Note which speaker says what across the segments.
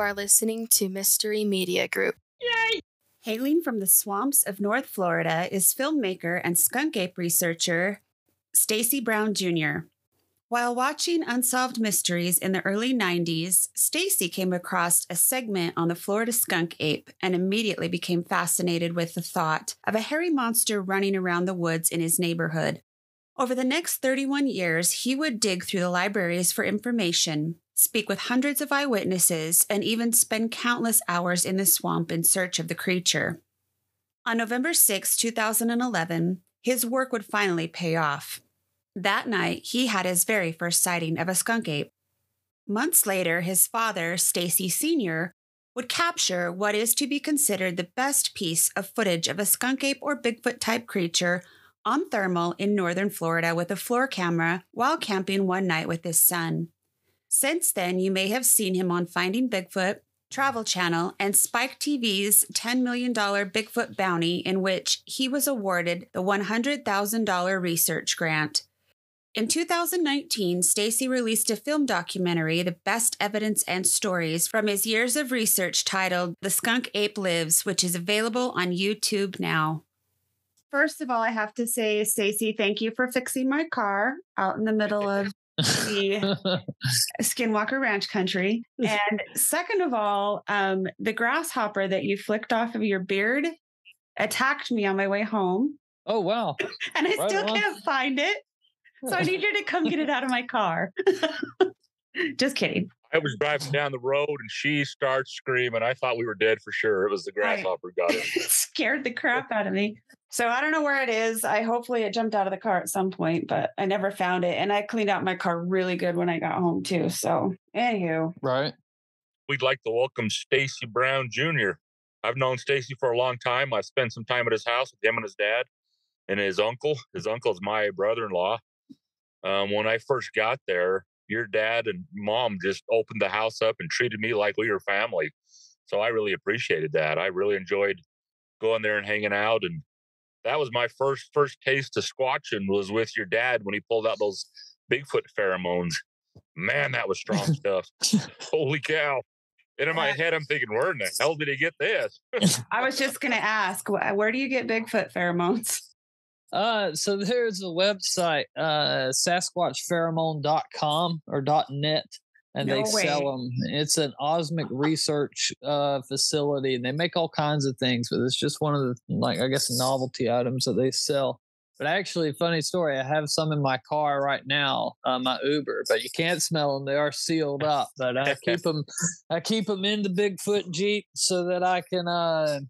Speaker 1: are listening to Mystery Media Group.
Speaker 2: Yay! Hailing from the swamps of North Florida is filmmaker and skunk ape researcher Stacy Brown Jr. While watching Unsolved Mysteries in the early 90s, Stacy came across a segment on the Florida skunk ape and immediately became fascinated with the thought of a hairy monster running around the woods in his neighborhood. Over the next 31 years, he would dig through the libraries for information, speak with hundreds of eyewitnesses, and even spend countless hours in the swamp in search of the creature. On November 6, 2011, his work would finally pay off. That night, he had his very first sighting of a skunk ape. Months later, his father, Stacy Sr., would capture what is to be considered the best piece of footage of a skunk ape or Bigfoot type creature on thermal in northern Florida with a FLIR camera while camping one night with his son. Since then, you may have seen him on Finding Bigfoot, Travel Channel, and Spike TV's $10 million Bigfoot bounty, in which he was awarded the $100,000 research grant. In 2019, Stacy released a film documentary, The Best Evidence and Stories, from his years of research titled The Skunk Ape Lives, which is available on YouTube now. First of all, I have to say, Stacy, thank you for fixing my car out in the middle of the Skinwalker Ranch country. And second of all, um, the grasshopper that you flicked off of your beard attacked me on my way home.
Speaker 3: Oh, wow.
Speaker 2: And I
Speaker 3: Right
Speaker 2: still
Speaker 3: on.
Speaker 2: can't find it. So I need you to come get it out of my car. Just kidding.
Speaker 4: I was driving down the road and she starts screaming. I thought we were dead for sure. It was the
Speaker 2: Right.
Speaker 4: grasshopper got it.
Speaker 2: It scared the crap out of me. So I don't know where it is. I hopefully it jumped out of the car at some point, but I never found it. And I cleaned out my car really good when I got home too. So anywho,
Speaker 3: right.
Speaker 4: We'd like to welcome Stacy Brown Jr. I've known Stacy for a long time. I spent some time at his house with him and his dad and his uncle. His uncle is my brother-in-law. Um, when I first got there, your dad and mom just opened the house up and treated me like we were family. So I really appreciated that. I really enjoyed going there and hanging out. And that was my first first taste of squatching was with your dad when he pulled out those Bigfoot pheromones. Man, that was strong stuff. Holy cow. And in my head, I'm thinking, where in the hell did he get this?
Speaker 2: I was just going to ask, where do you get Bigfoot pheromones?
Speaker 3: Uh, so there's a website, uh, SasquatchPheromone.com or .net, and
Speaker 2: No
Speaker 3: they sell them. It's an osmic research uh, facility, and they make all kinds of things, but it's just one of the like I guess novelty items that they sell. But actually, funny story. I have some in my car right now, uh, my Uber, but you can't smell them. They are sealed up. But I keep them, I keep them in the Bigfoot Jeep so that I can, uh,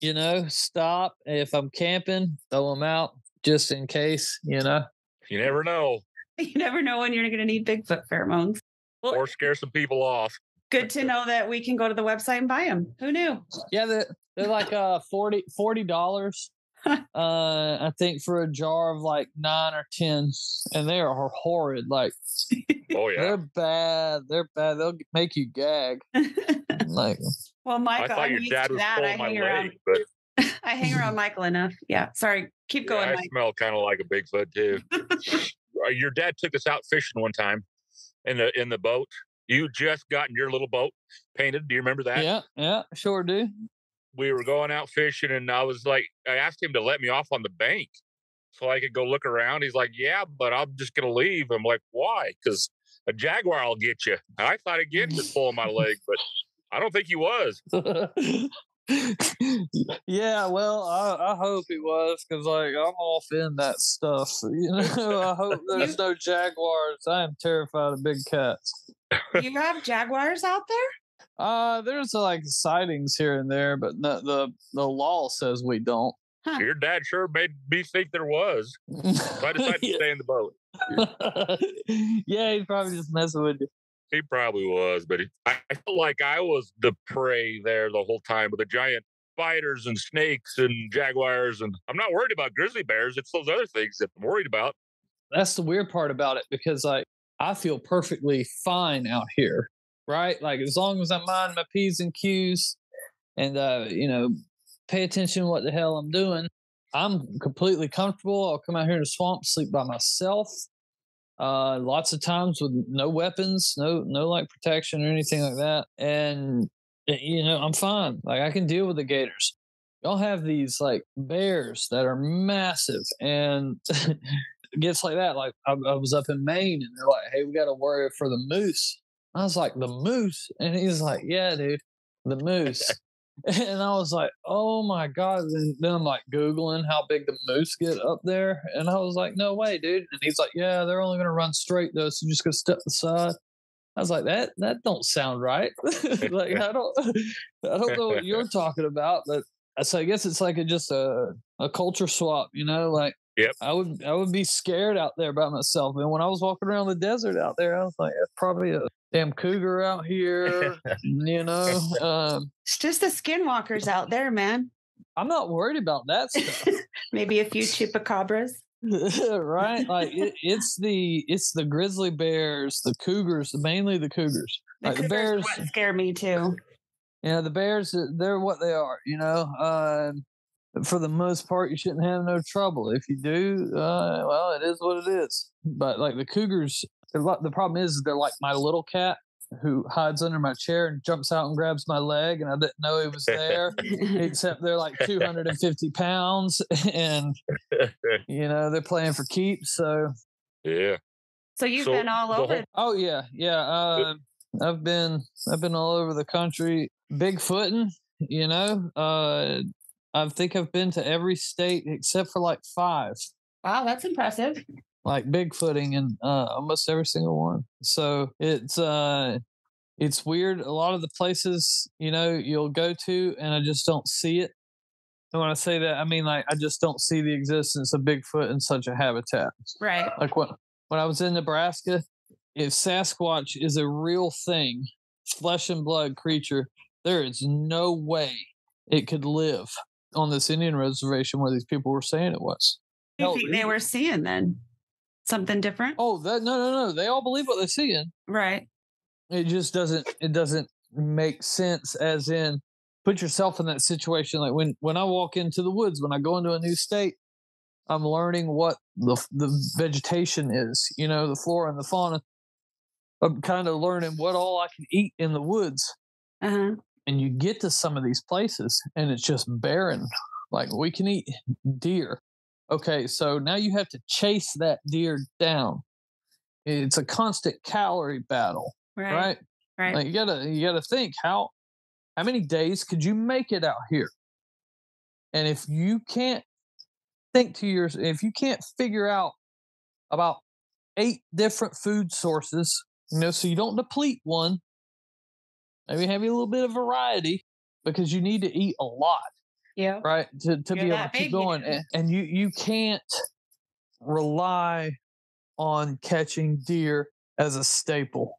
Speaker 3: you know, stop if I'm camping, throw them out just in case. You know.
Speaker 4: You never know.
Speaker 2: You never know when you're going to need Bigfoot pheromones. Well,
Speaker 4: Or scare some people off.
Speaker 2: good to know that we can go to the website and buy them. Who knew?
Speaker 3: Yeah, they're, they're like uh 40 dollars. uh, I think for a jar of like nine or ten, and they are horrid. Like
Speaker 4: Oh, yeah.
Speaker 3: they're bad. They're bad. They'll make you gag. Like
Speaker 2: well,
Speaker 4: I
Speaker 2: Michael,
Speaker 4: thought
Speaker 2: I'm
Speaker 4: your dad was
Speaker 2: that.
Speaker 4: Pulling my
Speaker 2: hang
Speaker 4: leg, but
Speaker 2: I hang around Michael enough. Yeah. Sorry. Keep
Speaker 4: yeah,
Speaker 2: going,
Speaker 4: I
Speaker 2: Mike.
Speaker 4: smell kind of like a Bigfoot too. Uh, your dad took us out fishing one time in the in the boat. You just gotten your little boat painted. Do you remember that?
Speaker 3: yeah, yeah, sure do.
Speaker 4: we were going out fishing and I was like, I asked him to let me off on the bank so I could go look around. He's like, Yeah, but I'm just gonna leave. I'm like, Why? Because a jaguar will get you. I thought again he was pulling my leg, but I don't think he was.
Speaker 3: yeah, well, I, I hope it was because like I'm off in that stuff. You know, I hope there's no jaguars. I am terrified of big cats.
Speaker 2: you have jaguars out there?
Speaker 3: Uh, there's uh, like sightings here and there, but the the, the law says we don't.
Speaker 4: Your dad sure made me think there was. So I decided to stay in the boat.
Speaker 3: yeah, he's probably just messing with you.
Speaker 4: He probably was, but he, I, I felt like I was the prey there the whole time with the giant spiders and snakes and jaguars. And I'm not worried about grizzly bears. It's those other things that I'm worried about.
Speaker 3: That's the weird part about it because like I feel perfectly fine out here, right? Like as long as I mind my p's and q's, and uh, you know, pay attention what the hell I'm doing, I'm completely comfortable. I'll come out here in the swamp, sleep by myself. Uh, lots of times with no weapons, no no like protection or anything like that, and eh, you know I'm fine. Like I can deal with the gators. Y'all have these like bears that are massive, and gets like that. Like I, I was up in Maine, and they're like, "Hey, we got to worry for the moose." I was like, "The moose," and he's like, "Yeah, dude, the moose." And I was like, oh my God. And then I'm like Googling how big the moose get up there. And I was like, no way, dude. And he's like, yeah, they're only going to run straight though. So you just go step aside. I was like, that, that don't sound right. like, I don't, I don't know what you're talking about, but uh, so I guess it's like a, just a, a culture swap, you know, like
Speaker 4: Yep.
Speaker 3: I would I would be scared out there by myself. And when I was walking around the desert out there, I was like, probably a damn cougar out here, you know. Um,
Speaker 2: It's just the skinwalkers out there, man.
Speaker 3: I'm not worried about that stuff,
Speaker 2: Maybe a few chupacabras.
Speaker 3: right? Like it, it's the it's the grizzly bears, the cougars, mainly the cougars.
Speaker 2: The
Speaker 3: Like the bears,
Speaker 2: would scare me too.
Speaker 3: you know, the bears uh, they're what they are, you know. Um, for the most part, you shouldn't have no trouble. If you do, uh, well, it is what it is. But like the cougars, they're the problem is they're like my little cat who hides under my chair and jumps out and grabs my leg, and I didn't know he was there. except they're like 250 pounds and you know they're playing for keeps so
Speaker 4: yeah.
Speaker 2: so you've
Speaker 4: So
Speaker 2: been all over.
Speaker 4: whole-
Speaker 3: oh yeah yeah uh, i've been i've been all over the country bigfooting you know uh i think i've been to every state except for like five.
Speaker 2: Wow, that's impressive.
Speaker 3: like bigfooting in uh almost every single one. So it's uh it's weird. A lot of the places you know you'll go to and i just don't see it. And when i say that i mean like i just don't see the existence of bigfoot in such a habitat.
Speaker 2: Right.
Speaker 3: like when when i was in nebraska if sasquatch is a real thing flesh and blood creature there is no way it could live on this indian reservation where these people were saying it was
Speaker 2: What do you think they were seeing then? Something different?
Speaker 3: oh that no no no they all believe what they're seeing
Speaker 2: Right.
Speaker 3: it just doesn't it doesn't make sense as in put yourself in that situation like when when i walk into the woods when i go into a new state i'm learning what the the vegetation is you know the flora and the fauna i'm kind of learning what all i can eat in the woods
Speaker 2: Uh-huh.
Speaker 3: And you get to some of these places and it's just barren like we can eat deer okay so now you have to chase that deer down it's a constant calorie battle
Speaker 2: Right.
Speaker 3: right
Speaker 2: Right.
Speaker 3: like you gotta you gotta think how how many days could you make it out here? And if you can't think to yours if you can't figure out about eight different food sources, you know, so you don't deplete one, maybe have a little bit of variety because you need to eat a lot,
Speaker 2: yeah.
Speaker 3: right? To to
Speaker 2: You're
Speaker 3: be able to keep
Speaker 2: you
Speaker 3: going. And, and you you can't rely on catching deer as a staple.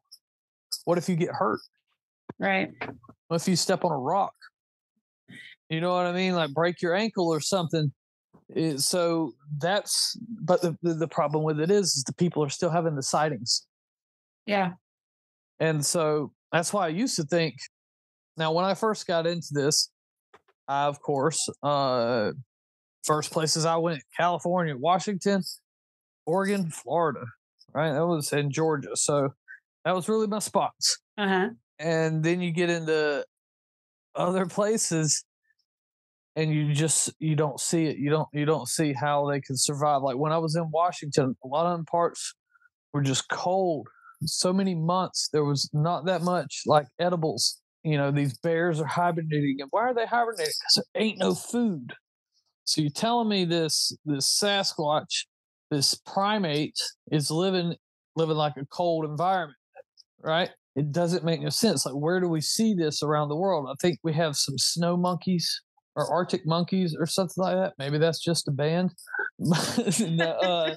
Speaker 3: What if you get hurt?
Speaker 2: Right.
Speaker 3: What if you step on a rock? You know what I mean? Like break your ankle or something. It- so that's, but the, the, the problem with it is, is the people are still having the sightings.
Speaker 2: Yeah.
Speaker 3: And so that's why I used to think. Now, when I first got into this, I, of course, uh, first places I went California, Washington, Oregon, Florida, right? That was in Georgia. So that was really my spots
Speaker 2: Uh-huh.
Speaker 3: and then you get into other places and you just you don't see it you don't you don't see how they can survive like when i was in washington a lot of them parts were just cold so many months there was not that much like edibles you know these bears are hibernating and why are they hibernating because there ain't no food so you're telling me this this sasquatch this primate is living living like a cold environment right it doesn't make no sense. Like, where do we see this around the world? I think we have some snow monkeys or Arctic monkeys or something like that. Maybe that's just a band. No,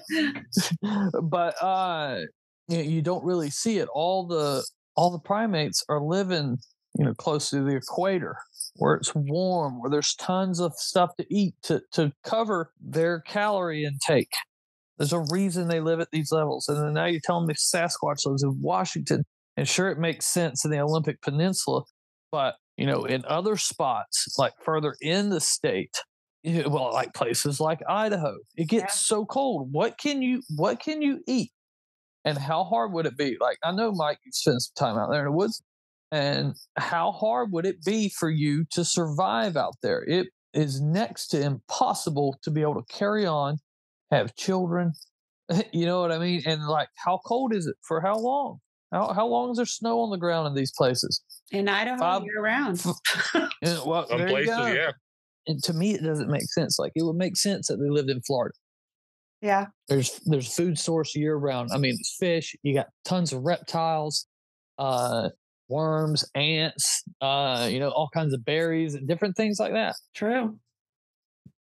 Speaker 3: uh, but uh, you, know, you don't really see it. All the all the primates are living, you know, close to the equator, where it's warm, where there's tons of stuff to eat to to cover their calorie intake. There's a reason they live at these levels. And then now you're telling me Sasquatch lives in Washington. And sure, it makes sense in the Olympic Peninsula, but you know, in other spots, like further in the state, well, like places like Idaho, it gets
Speaker 2: Yeah.
Speaker 3: so cold. What can you what can you eat And how hard would it be? Like, I know Mike, you spent some time out there in the woods. And how hard would it be for you to survive out there? It is next to impossible to be able to carry on, have children. You know what I mean? And like, how cold is it? For how long? How how long is there snow on the ground in these places?
Speaker 2: In Idaho,
Speaker 3: Five-
Speaker 2: year round.
Speaker 3: Yeah, well,
Speaker 4: Some
Speaker 3: there
Speaker 4: places, yeah.
Speaker 3: And to me, it doesn't make sense. Like, it would make sense that they lived in Florida.
Speaker 2: Yeah.
Speaker 3: There's there's food source year round. I mean, it's fish. You got tons of reptiles, uh, worms, ants, uh, you know, all kinds of berries and different things like that.
Speaker 2: True.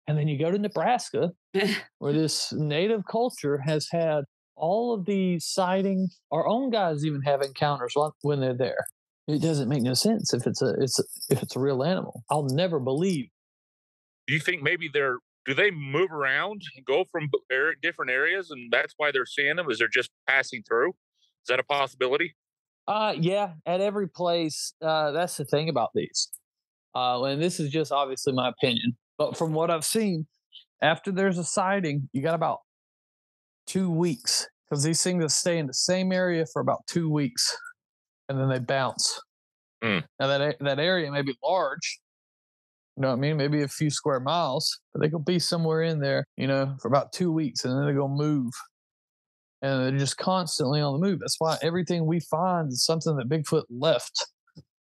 Speaker 3: And then you go to Nebraska, where this native culture has had all of these sightings. Our own guys even have encounters when- when they're there. It doesn't make no sense if it's a it's a, if it's a real animal. I'll never believe.
Speaker 4: Do you think maybe they're do they move around and go from different areas, and that's why they're seeing them? Is they're just passing through? Is that a possibility?
Speaker 3: Uh yeah, at every place. Uh that's the thing about these. Uh and this is just obviously my opinion. But from what I've seen, after there's a sighting, you got about two weeks. Because these things will stay in the same area for about two weeks and then they bounce.
Speaker 4: Hmm.
Speaker 3: Now that that area may be large. You know what I mean? Maybe a few square miles, but they could be somewhere in there, you know, for about two weeks and then they're gonna move and they're just constantly on the move. That's why everything we find is something that Bigfoot left.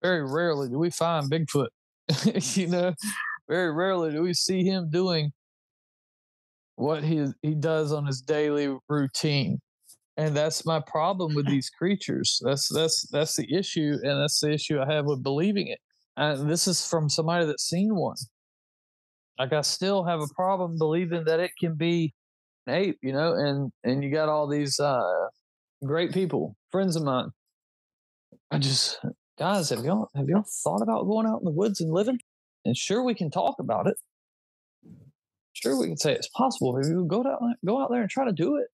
Speaker 3: Very rarely do we find Bigfoot. you know, very rarely do we see him doing what he he does on his daily routine. And that's my problem with these creatures. That's that's that's the issue, and that's the issue I have with believing it. And this is from somebody that's seen one. Like I still have a problem believing that it can be an ape, you know, and and you got all these uh great people, friends of mine. I just guys, have y'all have y'all thought about going out in the woods and living? And sure we can talk about it. Sure we can say it's possible. Maybe we go out go out there and try to do it.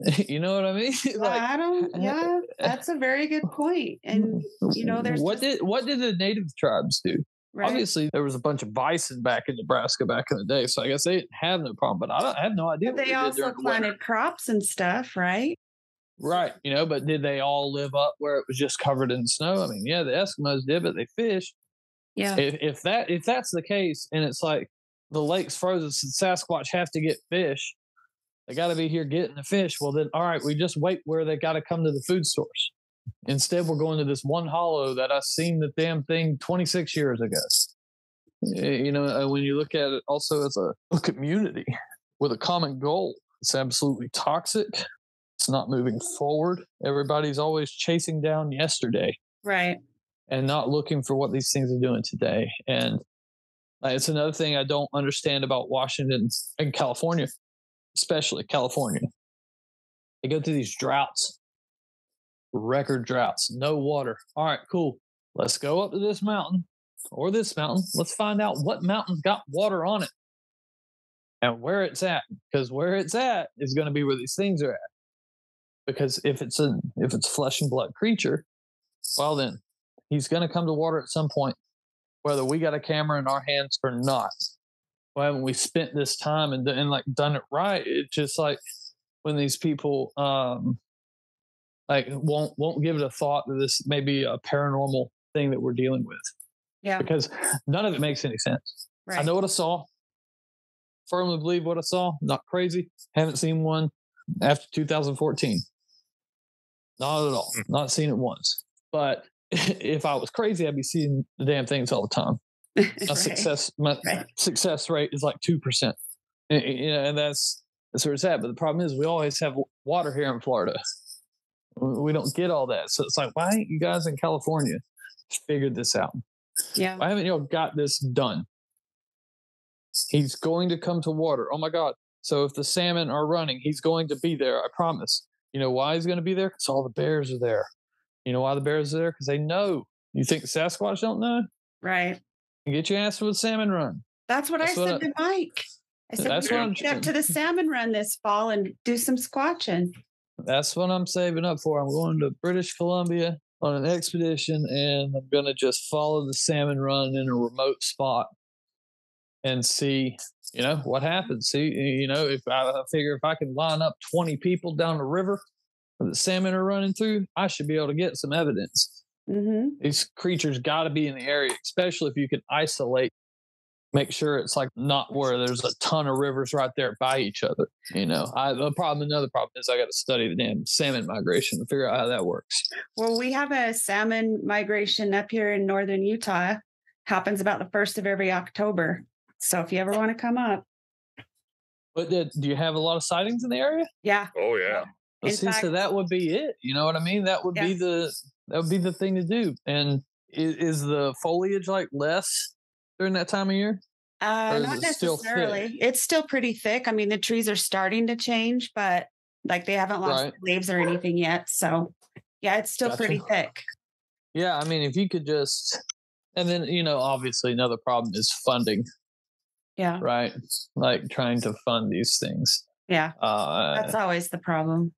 Speaker 3: you know what I mean? like
Speaker 2: I don't. Uh, yeah, that's a very good point. And you know, there's
Speaker 3: what
Speaker 2: just-
Speaker 3: did what did the native tribes do?
Speaker 2: right.
Speaker 3: Obviously, there was a bunch of bison back in Nebraska back in the day, so I guess they didn't have no problem. But I, don't, I have no idea.
Speaker 2: They
Speaker 3: did
Speaker 2: also
Speaker 3: during the
Speaker 2: planted crops and stuff, right?
Speaker 3: Right. You know, but did they all live up where it was just covered in snow? I mean, yeah, the Eskimos did, but they fished.
Speaker 2: Yeah.
Speaker 3: If if that if that's the case, and it's like the lake's frozen, so Sasquatch have to get fish. They got to be here getting the fish. Well, then, all right, we just wait where they got to come to the food source. Instead, we're going to this one hollow that I seen the damn thing 26 years ago. Y- You know, uh, when you look at it also as a, a community with a common goal, it's absolutely toxic. It's not moving forward. Everybody's always chasing down yesterday
Speaker 2: Right.
Speaker 3: and not looking for what these things are doing today. And uh, it's another thing I don't understand about Washington and California, especially California. They go through these droughts, record droughts, no water. All right, cool. Let's go up to this mountain or this mountain. Let's find out what mountain's got water on it and where it's at. Because where it's at is going to be where these things are at. Because if it's a if it's flesh and blood creature, well then he's going to come to water at some point, whether we got a camera in our hands or not. Well, haven't we spent this time and, and like done it right? It's just like when these people um like won't won't give it a thought that this may be a paranormal thing that we're dealing with
Speaker 2: Yeah.
Speaker 3: because none of it makes any sense.
Speaker 2: Right.
Speaker 3: I know what I saw. Firmly believe what I saw. Not crazy. Haven't seen one after 2014. Not at all.
Speaker 4: Mm.
Speaker 3: Not seen it once. But if I was crazy, I'd be seeing the damn things all the time. My
Speaker 2: Right.
Speaker 3: success, my
Speaker 2: Right.
Speaker 3: success rate is like two percent. You know, and that's that's where it's at. But the problem is, we always have water here in Florida. We we don't get all that, so it's like, why ain't you guys in California figured this out?
Speaker 2: Yeah.
Speaker 3: Why haven't y'all got this done? He's going to come to water. Oh my God. So if the salmon are running, he's going to be there. I promise. You know why he's going to be there? Because all the bears are there. You know why the bears are there? Because they know. You think Sasquatch don't know?
Speaker 2: Right.
Speaker 3: Get your ass to a salmon run.
Speaker 2: That's what
Speaker 3: That's
Speaker 2: I
Speaker 3: what
Speaker 2: said
Speaker 3: I-
Speaker 2: to Mike. I said,
Speaker 3: That's
Speaker 2: we're
Speaker 3: what I'm
Speaker 2: get up to the salmon run this fall and do some squatching.
Speaker 3: That's what I'm saving up for. I'm going to British Columbia on an expedition and I'm going to just follow the salmon run in a remote spot and see, you know, what happens. See, you know, if I, I figure if I can line up 20 people down the river the salmon are running through, I should be able to get some evidence.
Speaker 2: Mm-hmm.
Speaker 3: These creatures got to be in the area, especially if you can isolate. Make sure it's like not where there's a ton of rivers right there by each other. You know, I the problem. Another problem is I got to study the damn salmon migration to figure out how that works.
Speaker 2: Well, we have a salmon migration up here in northern Utah. Happens about the first of every October. So if you ever want to come up,
Speaker 3: But did, do you have a lot of sightings in the area?
Speaker 2: yeah.
Speaker 4: Oh yeah.
Speaker 3: Well,
Speaker 2: In
Speaker 3: see, so that would be it. You know what I mean? That would be the that would be the thing to do. And is, is the foliage like less during that time of year?
Speaker 2: Uh, not
Speaker 3: it still
Speaker 2: necessarily. It's still pretty thick. I mean, the trees are starting to change, but like they haven't lost
Speaker 3: Right.
Speaker 2: leaves or anything yet. So yeah, it's still pretty thick.
Speaker 3: Yeah, I mean, if you could just, and then you know, obviously another problem is funding,
Speaker 2: Yeah.
Speaker 3: right? Like trying to fund these things.
Speaker 2: Yeah.
Speaker 3: Uh,
Speaker 2: That's always the problem.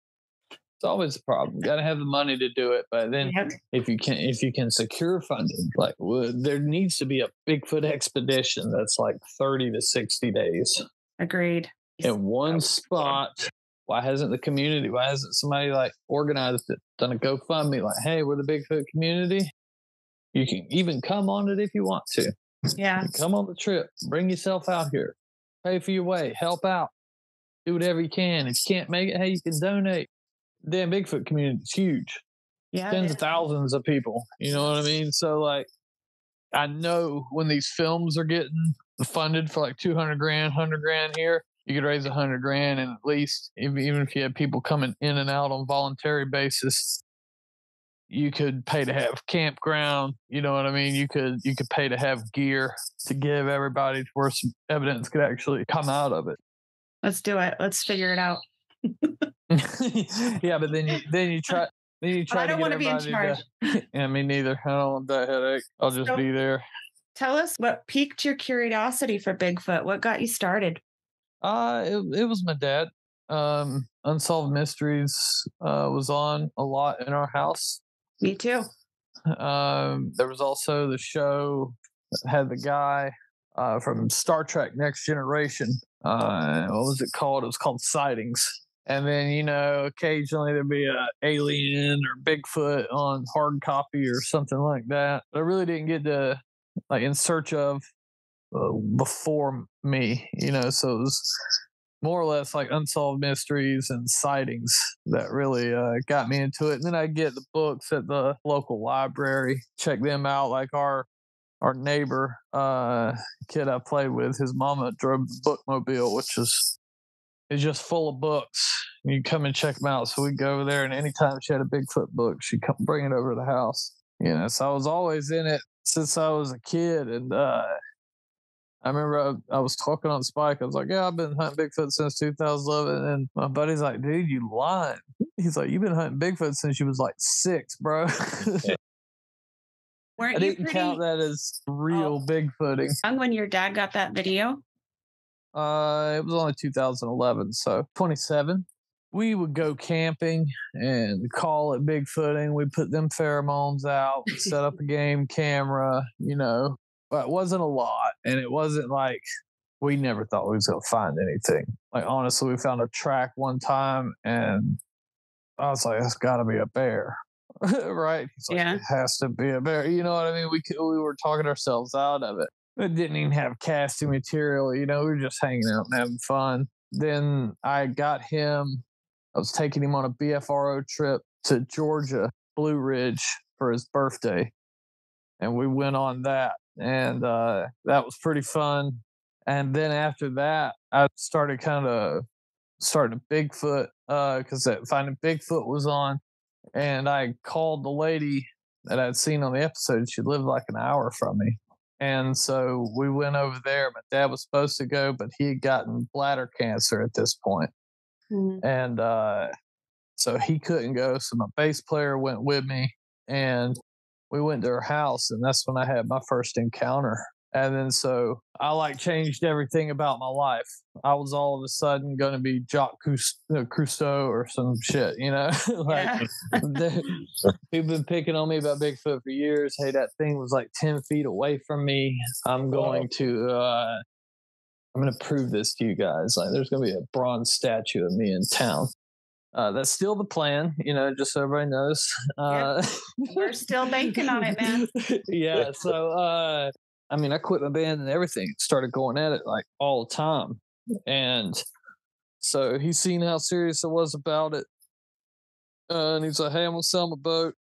Speaker 3: It's always a problem. Got to have the money to do it, but then
Speaker 2: Yep.
Speaker 3: if you can, if you can secure funding, like would there needs to be a Bigfoot expedition that's like thirty to sixty days.
Speaker 2: Agreed.
Speaker 3: in one spot. Why hasn't the community? Why hasn't somebody like organized it, done a GoFundMe? Like, hey, we're the Bigfoot community. You can even come on it if you want to.
Speaker 2: Yeah.
Speaker 3: Come on the trip. Bring yourself out here. Pay for your way. Help out. Do whatever you can. If you can't make it, hey, you can donate. Damn Bigfoot community is huge
Speaker 2: Yeah.
Speaker 3: tens of thousands of people. You know what I mean? So like, I know when these films are getting funded for like two hundred grand, hundred grand here, you could raise a hundred grand, and at least if, even if you had people coming in and out on voluntary basis, you could pay to have campground. You know what I mean? You could you could pay to have gear to give everybody to where some evidence could actually come out of it.
Speaker 2: Let's do it. Let's figure it out.
Speaker 3: yeah, but then you then you try then you try
Speaker 2: I don't want to be in charge.
Speaker 3: to- yeah, me neither. I don't want that headache. I'll just
Speaker 2: So-
Speaker 3: be there.
Speaker 2: Tell us what piqued your curiosity for Bigfoot. What got you started?
Speaker 3: Uh it, it was my dad. Um Unsolved Mysteries uh was on a lot in our house.
Speaker 2: Me too.
Speaker 3: Um there was also the show that had the guy uh from Star Trek Next Generation. Uh what was it called? It was called Sightings. And then, you know, occasionally there'd be a alien or Bigfoot on hard copy or something like that. I really didn't get to like in search of uh, before me, you know, so it was more or less like unsolved mysteries and sightings that really uh, got me into it. And then I get the books at the local library, check them out. Like our our neighbor uh, kid I played with, his mama drove the bookmobile, which is is just full of books. You come and check them out. So we'd go over there, and anytime she had a Bigfoot book, she'd come bring it over to the house. You know, so I was always in it since I was a kid, and uh, I remember I, I was talking on Spike. I was like, "Yeah, I've been hunting Bigfoot since 2011." And my buddy's like, "Dude, you lying?" He's like, "You've been hunting Bigfoot since you was like six, bro."
Speaker 2: Weren't
Speaker 3: I didn't
Speaker 2: pretty
Speaker 3: count that as real Bigfooting.
Speaker 2: young when your dad got that video?
Speaker 3: Uh, it was only 2011, so 27. We would go camping and call it Bigfooting. We put them pheromones out, set up a game camera, you know, but it wasn't a lot. And it wasn't like we never thought we was going to find anything. Like, honestly, we found a track one time and I was like, that's got to be a bear. right? He's like,
Speaker 2: Yeah.
Speaker 3: it has to be a bear. You know what I mean? We we were talking ourselves out of it. It didn't even have casting material. You know, we were just hanging out and having fun. Then I got him. I was taking him on a BFRO trip to Georgia, Blue Ridge, for his birthday, and we went on that, and uh, that was pretty fun. And then after that, I started kind of starting a Bigfoot uh, because that finding Bigfoot was on, and I called the lady that I'd seen on the episode. She lived like an hour from me. And so we went over there. My dad was supposed to go, but he had gotten bladder cancer at this point.
Speaker 2: Mhm.
Speaker 3: And uh, so he couldn't go. So my bass player went with me and we went to her house. And that's when I had my first encounter. And then so I like changed everything about my life. I was all of a sudden going to be Jacques Cous- uh, Cousteau or some shit, you know? like,
Speaker 2: Yeah.
Speaker 3: the- people been picking on me about Bigfoot for years. Hey, that thing was like 10 feet away from me. I'm going to, uh, I'm going to prove this to you guys. Like, there's going to be a bronze statue of me in town. uh, that's still the plan, you know, just so everybody knows. Uh,
Speaker 2: We're still banking on it, man.
Speaker 3: yeah. So, uh, I mean, I quit my band and everything, started going at it like all the time. And so he's seen how serious I was about it. Uh, and he's like, hey, I'm going to sell my boat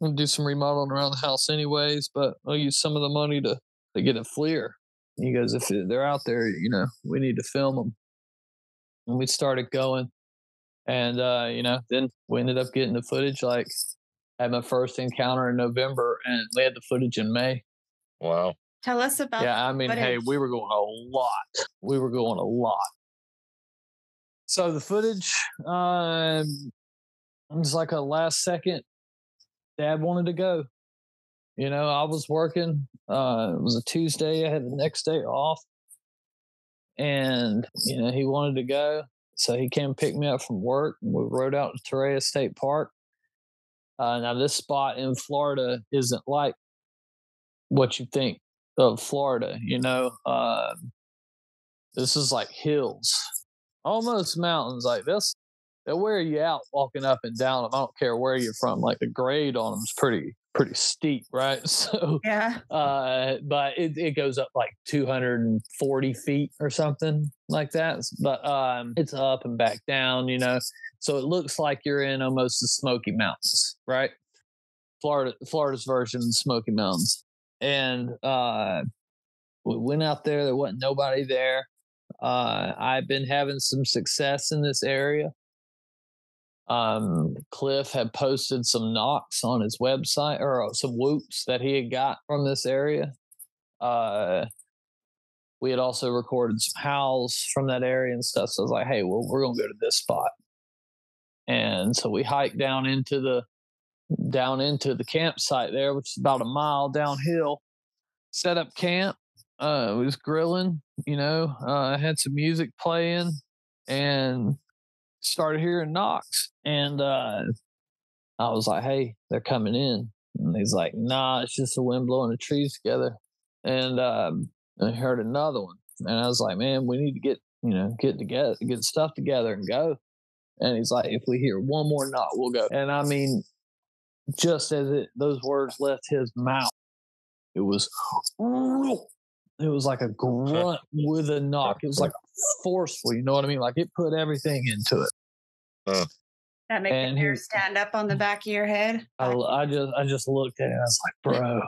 Speaker 3: and do some remodeling around the house anyways, but I'll use some of the money to, to get a FLIR. He goes, if they're out there, you know, we need to film them. And we started going and uh, you know, then we ended up getting the footage. Like, I had my first encounter in November, and we had the footage in May.
Speaker 4: Wow.
Speaker 2: Tell us about.
Speaker 3: Yeah, I mean, hey, we were going a lot. We were going a lot. So the footage, um, it was like a last second. Dad wanted to go. You know, I was working. Uh, it was a Tuesday. I had the next day off, and you know he wanted to go. So he came pick me up from work. And we rode out to Torreya State Park. Uh, now this spot in Florida isn't like what you think of Florida. You know, uh, this is like hills, almost mountains. Like this, they'll wear you out walking up and down them. I don't care where you're from. Like the grade on them is pretty pretty steep, right? So
Speaker 2: Yeah.
Speaker 3: uh, but it, it goes up like 240 feet or something like that. But um, it's up and back down, you know. So it looks like you're in almost the Smoky Mountains, right? Florida, Florida's version of the Smoky Mountains. And uh, we went out there. There wasn't nobody there. Uh, I've been having some success in this area. Um, Cliff had posted some knocks on his website or uh, some whoops that he had got from this area. Uh, we had also recorded some howls from that area and stuff. So I was like, hey, well, we're gonna go to this spot. And so we hiked down into the down into the campsite there, which is about a mile downhill. Set up camp. Uh, was grilling, you know. Uh, had some music playing, and started hearing knocks. And uh, I was like, "Hey, they're coming in." And he's like, "Nah, it's just the wind blowing the trees together." And um, I heard another one, and I was like, "Man, we need to get you know get together, get stuff together, and go." And he's like, "If we hear one more knock, we'll go." And I mean, just as it those words left his mouth, it was it was like a grunt with a knock. It was like forceful, you know what I mean? Like it put everything into it.
Speaker 2: That makes
Speaker 3: And
Speaker 2: the hair stand up on the back of your head.
Speaker 3: I, I just I just looked at it. I was like, bro,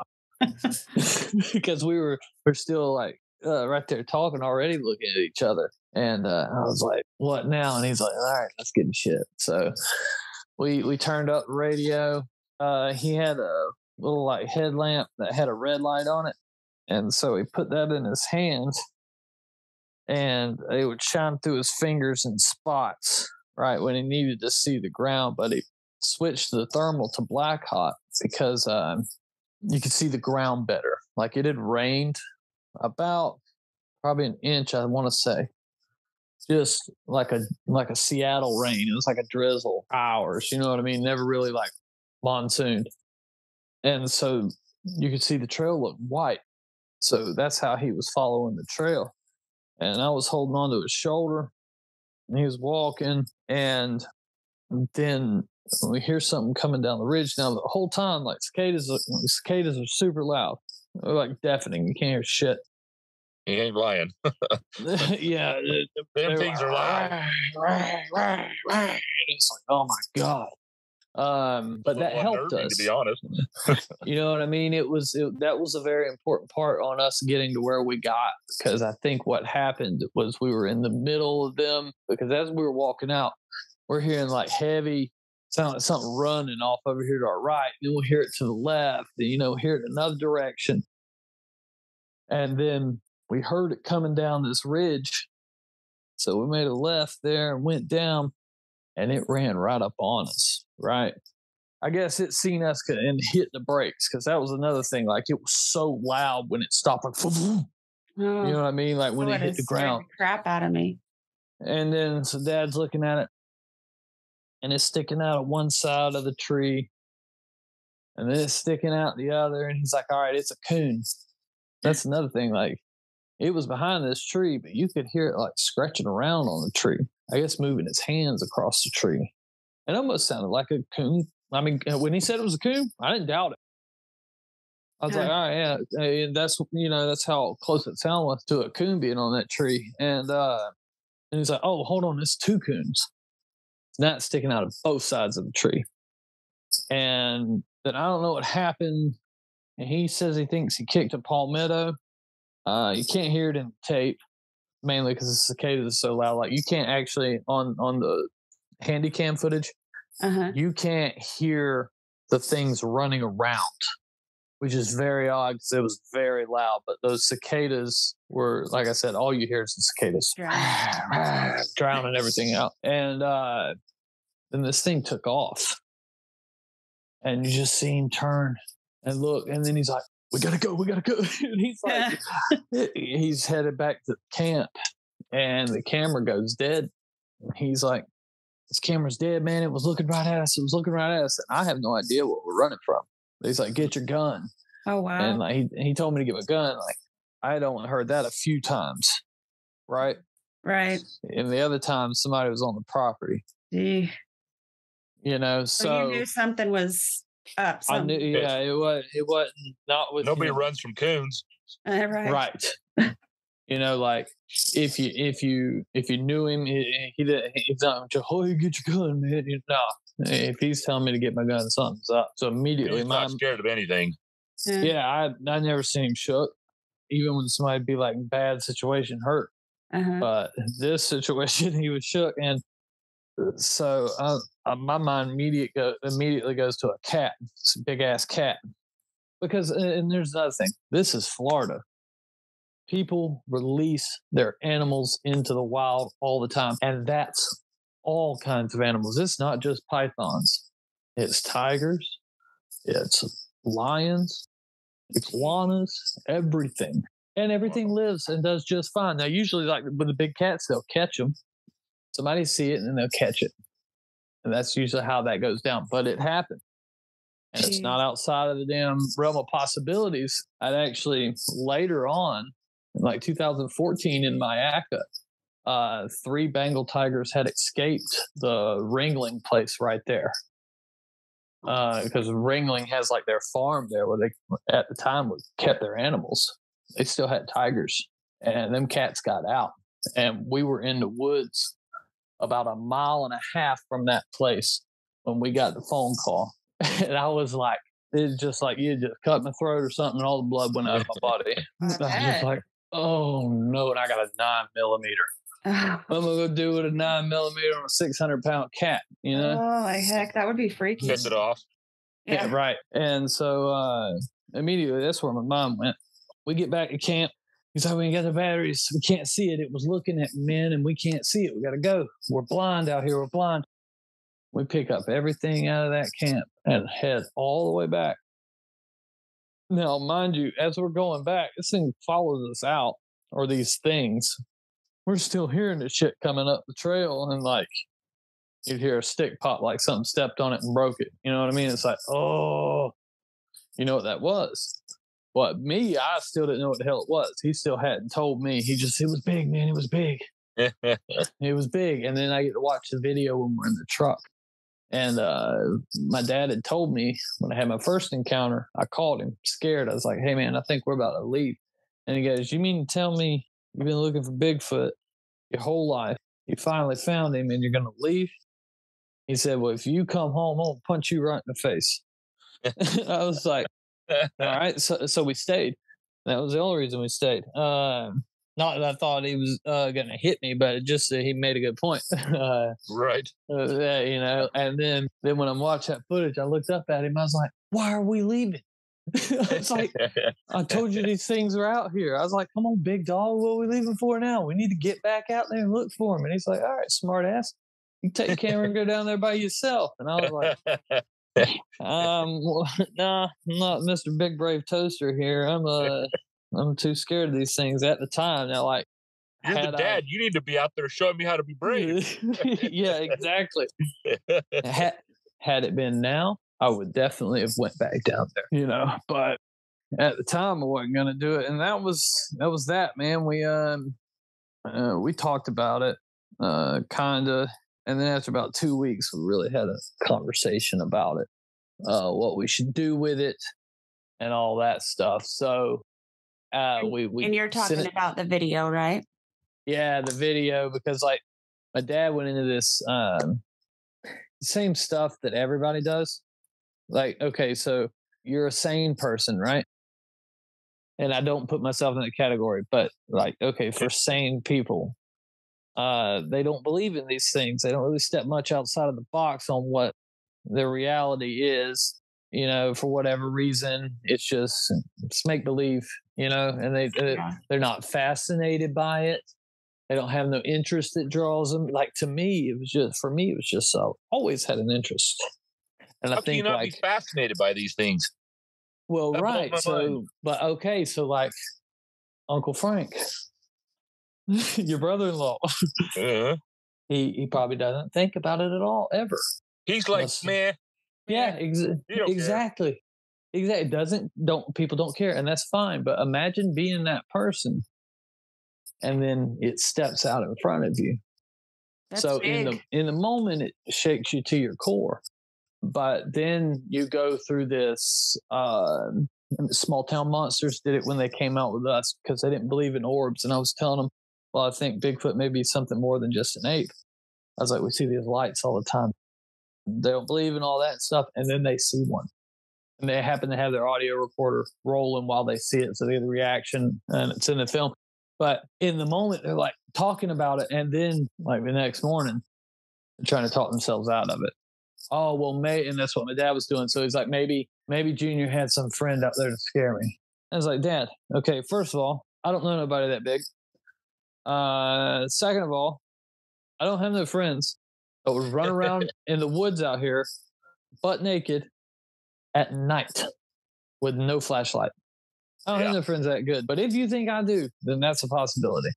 Speaker 3: because we were we're still like uh, right there talking already, looking at each other, and uh, I was like, what now? And he's like, all right, let's get in shit. So we we turned up the radio. Uh, he had a little like headlamp that had a red light on it, and so he put that in his hand, and it would shine through his fingers in spots right when he needed to see the ground, but he switched the thermal to black hot because um, you could see the ground better. Like it had rained about probably an inch, I want to say, just like a like a Seattle rain. It was like a drizzle hours. You know what I mean? Never really like monsoon, and so you could see the trail look white. So that's how he was following the trail, and I was holding on to his shoulder, and he was walking, and then we hear something coming down the ridge. Now the whole time, like cicadas, are- cicadas are super loud, They're like deafening. You can't hear shit.
Speaker 4: He ain't lying.
Speaker 3: yeah,
Speaker 4: Them things are loud.
Speaker 3: It's like, oh my god. Um, but that helped us.
Speaker 4: to be honest.
Speaker 3: You know what I mean? It was it, that was a very important part on us getting to where we got because I think what happened was we were in the middle of them because as we were walking out, we're hearing like heavy sound like something running off over here to our right. Then we'll hear it to the left. Then you know hear it in another direction, and then we heard it coming down this ridge. So we made a left there and went down, and it ran right up on us. Right. I guess it seen us and hit the brakes because that was another thing. Like it was so loud when it stopped. Like, you
Speaker 2: Oh,
Speaker 3: know what I mean? Like when it
Speaker 2: it
Speaker 3: hit the ground.
Speaker 2: crap out of me.
Speaker 3: And then so dad's looking at it and it's sticking out of one side of the tree. And then it's sticking out the other. And he's like, all right, it's a coon. That's another thing. Like it was behind this tree, but you could hear it like scratching around on the tree. I guess moving its hands across the tree. It almost sounded like a coon. I mean, uh, when he said it was a coon, I didn't doubt it. I was
Speaker 2: Yeah.
Speaker 3: like, all right, yeah, uh, and that's you know that's how close it sounded was to a coon being on that tree, and uh, and he's like, oh, hold on, it's two coons, not sticking out of both sides of the tree, and then I don't know what happened, and he says he thinks he kicked a palmetto. Uh, you can't hear it in the tape, mainly because the cicadas are so loud. Like you can't actually on on the handy cam footage,
Speaker 2: Uh-huh.
Speaker 3: you can't hear the things running around, which is very odd because it was very loud. But those cicadas were, like I said, all you hear is the cicadas drowning everything out. And uh, then this thing took off, and you just see him turn and look, and then he's like, "We gotta go, we gotta go." and he's like, he's headed back to camp, and the camera goes dead. He's like, "This camera's dead, man. It was looking right at us. It was looking right at us. And I have no idea what we're running from." He's like, "Get your gun,"
Speaker 2: Oh wow.
Speaker 3: and like he he told me to get my gun. Like I had only heard that a few times, right?
Speaker 2: right.
Speaker 3: And the other time, somebody was on the property.
Speaker 2: Gee.
Speaker 3: You know,
Speaker 2: So,
Speaker 3: so,
Speaker 2: you knew something was up.
Speaker 3: I knew, yeah, it was it wasn't not with
Speaker 4: Nobody
Speaker 3: him.
Speaker 4: runs from coons.
Speaker 2: Uh, right.
Speaker 3: right you know like if you if you if you knew him he, he did he's not just oh you get your gun man you, no if he's telling me to get my gun something's up so immediately
Speaker 4: He's
Speaker 3: my
Speaker 4: not scared of anything.
Speaker 2: Yeah.
Speaker 3: yeah i i never seen him shook even when somebody be like bad situation hurt
Speaker 2: Uh-huh.
Speaker 3: but this situation he was shook and so uh, uh, my mind immediate go, immediately goes to a cat big ass cat because and there's another thing this is florida people release their animals into the wild all the time and that's all kinds of animals. It's not just pythons. It's tigers it's lions iguanas everything. And everything lives and does just fine. Now usually like with the big cats they'll catch them somebody see it and then they'll catch it. And that's usually how that goes down but it happened and it's not outside of the damn realm of possibilities. I'd actually later on like 2014 in Mayaca, uh, three Bengal tigers had escaped the Ringling place right there. Because Ringling has like their farm there where they, at the time, would kept their animals. They still had tigers, and them cats got out. And we were in the woods about a mile and a half from that place when we got the phone call. And I was like, it's just like you just cut my throat or something, and all the blood went out of my body. I was just like, oh no, and I got a nine millimeter.
Speaker 2: Oh,
Speaker 3: What am gonna go do with a nine millimeter on a six hundred pound cat? You know?
Speaker 2: oh, like heck, that would be freaky.
Speaker 4: Piss it off.
Speaker 3: yeah. right. And so uh immediately that's where my mom went. We get back to camp. He's like, we ain't got the batteries. We can't see it. It was looking at men and we can't see it. We gotta go. We're blind out here. We're blind. We pick up everything out of that camp and head all the way back. Now, mind you, as we're going back, this thing follows us out, or these things. We're still hearing the shit coming up the trail, and like you'd hear a stick pop, like something stepped on it and broke it. You know what I mean? It's like, oh, you know what that was? What me? I still didn't know what the hell it was. He still hadn't told me. He just, it was big, man. It was big. It was big. And then I get to watch the video when we're in the truck. And uh, my dad had told me when I had my first encounter, I called him scared. I was like, hey, man, I think we're about to leave. And he goes, You mean to tell me you've been looking for Bigfoot your whole life? You finally found him and you're going to leave? He said, Well, if you come home, I'll punch you right in the face. I was like, All right. So, so we stayed. That was the only reason we stayed. Um, not that I thought he was uh, going to hit me, but just that he made a good point. uh,
Speaker 4: right.
Speaker 3: uh, you know. And then, then when I'm watching that footage, I looked up at him. I was like, "Why are we leaving?" it's like I told you these things are out here. I was like, "Come on, big dog, what are we leaving for now? We need to get back out there and look for him." And he's like, "All right, smart ass, you take the camera and go down there by yourself." And I was like, "Um, well, nah, I'm not Mr. Big Brave Toaster here. I'm uh, I'm too scared of these things at the time." Now, like,
Speaker 4: You're the
Speaker 3: had I-
Speaker 4: dad. You need to be out there showing me how to be brave.
Speaker 3: yeah, exactly. had, had it been now, I would definitely have went back down there, you know. But at the time, I wasn't gonna do it, and that was that was that man. We um uh, we talked about it, uh, kinda. And then after about two weeks, we really had a conversation about it, uh, what we should do with it, and all that stuff. So uh, we, we
Speaker 2: and you're talking
Speaker 3: it,
Speaker 2: about the video, right?
Speaker 3: Yeah, the video because like my dad went into this um, same stuff that everybody does. Like, okay, so you're a sane person, right? And I don't put myself in that category, but like, okay, for sane people, uh, they don't believe in these things. They don't really step much outside of the box on what the reality is. You know, for whatever reason, it's just it's make believe. You know, and they they're not fascinated by it. They don't have no interest that draws them. Like to me, it was just for me, it was just uh, always had an interest.
Speaker 4: And How I think you not like, be fascinated by these things?
Speaker 3: Well, that right. So, mind. but okay. So, like Uncle Frank, your brother-in-law, uh-huh. he he probably doesn't think about it at all ever.
Speaker 4: He's like, Unless, man.
Speaker 3: Yeah, ex- exactly. Care. Exactly. Doesn't don't people don't care, and that's fine. But imagine being that person and then it steps out in front of you. That's so big. in the in the moment it shakes you to your core. But then you go through this uh, small town monsters did it when they came out with us because they didn't believe in orbs. And I was telling them, well, I think Bigfoot may be something more than just an ape. I was like, we see these lights all the time. They don't believe in all that stuff. And then they see one. And they happen to have their audio recorder rolling while they see it. So they get the reaction and it's in the film. But in the moment, they're like talking about it, and then like the next morning, they're trying to talk themselves out of it. Oh well, may and that's what my dad was doing. So he's like, maybe maybe Junior had some friend out there to scare me. I was like, Dad, okay, first of all, I don't know nobody that big. Uh, second of all, I don't have no friends that would run around in the woods out here, butt naked, at night with no flashlight. I don't yeah. have no friends that good, but if you think I do, then that's a possibility.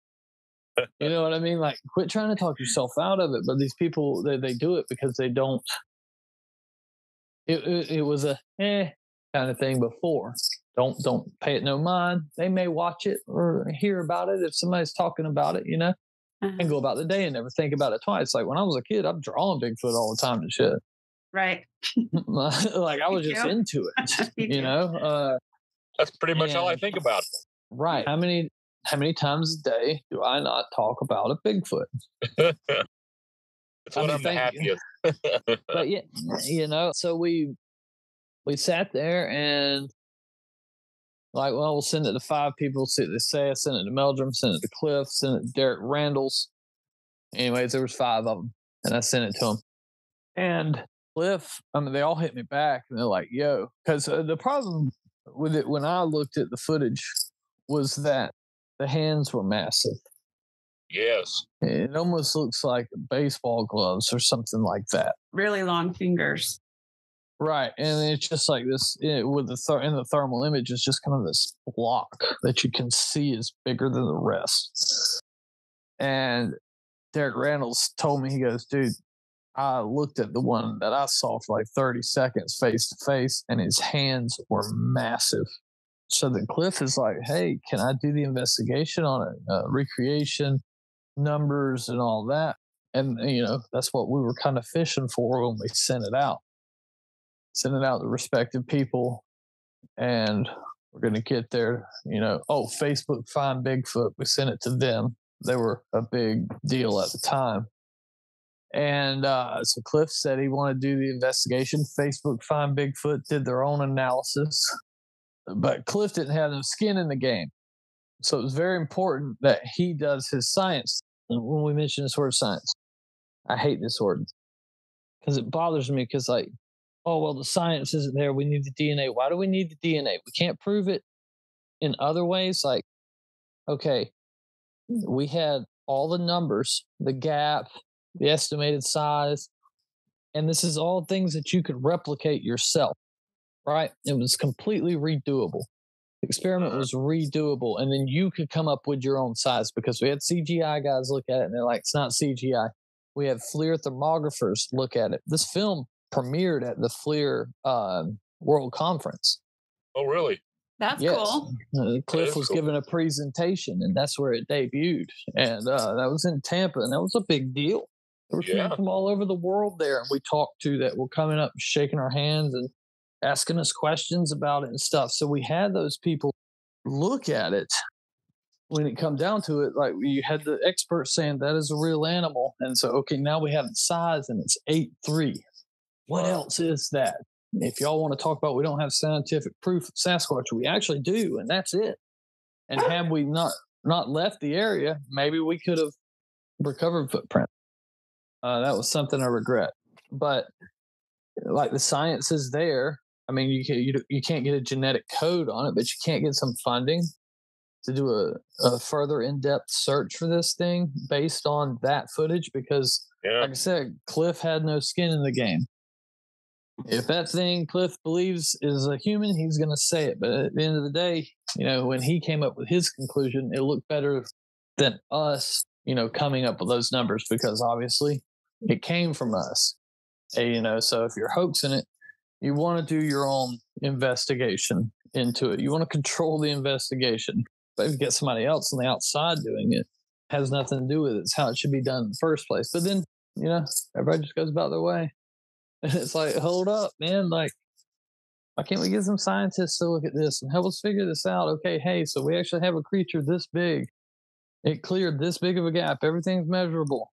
Speaker 3: you know what I mean? Like, quit trying to talk yourself out of it. But these people, they, they do it because they don't. It, it, it was a eh kind of thing before. Don't don't pay it no mind. They may watch it or hear about it if somebody's talking about it, you know, uh-huh. and go about the day and never think about it twice. Like when I was a kid, I'm drawing Bigfoot all the time and shit.
Speaker 2: Right.
Speaker 3: like I was just into it, you know. Uh,
Speaker 4: that's pretty much and, all I think about.
Speaker 3: Right. How many how many times a day do I not talk about a Bigfoot?
Speaker 4: That's what I mean, I'm the happiest.
Speaker 3: but yeah, you know, so we we sat there and like, well, we'll send it to five people, see what they say. I sent it to Meldrum, sent it to Cliff, sent it to Derek Randles. Anyways, there was five of them, and I sent it to them. And Cliff, I mean, they all hit me back, and they're like, "Yo," because uh, the problem with it when I looked at the footage was that the hands were massive.
Speaker 4: Yes.
Speaker 3: It almost looks like baseball gloves or something like that.
Speaker 2: Really long fingers.
Speaker 3: Right, and it's just like this it, with the th- in the thermal image. is just kind of this block that you can see is bigger than the rest. And Derek Randles told me he goes, dude, I looked at the one that I saw for like 30 seconds face to face, and his hands were massive. So then Cliff is like, Hey, can I do the investigation on it? Uh, recreation, numbers, and all that. And, you know, that's what we were kind of fishing for when we sent it out. Send it out to respective people, and we're going to get there. You know, oh, Facebook Find Bigfoot. We sent it to them. They were a big deal at the time and uh, so Cliff said he wanted to do the investigation. Facebook Find Bigfoot did their own analysis, but Cliff didn't have no skin in the game. So it was very important that he does his science. And when we mention this word science, I hate this word because it bothers me because, like, oh, well, the science isn't there. We need the DNA. Why do we need the DNA? We can't prove it in other ways. Like, okay, we had all the numbers, the gap, the estimated size. And this is all things that you could replicate yourself, right? It was completely redoable. The experiment uh-huh. was redoable. And then you could come up with your own size because we had CGI guys look at it and they're like, it's not CGI. We had FLIR thermographers look at it. This film premiered at the FLIR uh, World Conference.
Speaker 4: Oh, really?
Speaker 2: That's yes. cool.
Speaker 3: Uh, Cliff was cool. giving a presentation, and that's where it debuted. And uh, that was in Tampa, and that was a big deal There were people from all over the world there, and we talked to that were coming up, shaking our hands, and asking us questions about it and stuff. So we had those people look at it when it come down to it. Like you had the experts saying that is a real animal, and so okay, now we have the size, and it's eight three. What else is that? If y'all want to talk about, we don't have scientific proof of Sasquatch. We actually do, and that's it. And had we not not left the area, maybe we could have recovered footprint. Uh, that was something I regret. But like the science is there. I mean, you can, you you can't get a genetic code on it, but you can't get some funding to do a, a further in depth search for this thing based on that footage because
Speaker 4: Yeah.
Speaker 3: like I said, Cliff had no skin in the game. If that thing Cliff believes is a human, he's going to say it. But at the end of the day, you know, when he came up with his conclusion, it looked better than us, you know, coming up with those numbers because obviously it came from us. And, you know, so if you're hoaxing it, you want to do your own investigation into it. You want to control the investigation. But if you get somebody else on the outside doing it, has nothing to do with it. It's how it should be done in the first place. But then, you know, everybody just goes about their way. And it's like, hold up, man. Like, why can't we get some scientists to look at this and help us figure this out? Okay, hey, so we actually have a creature this big. It cleared this big of a gap. Everything's measurable.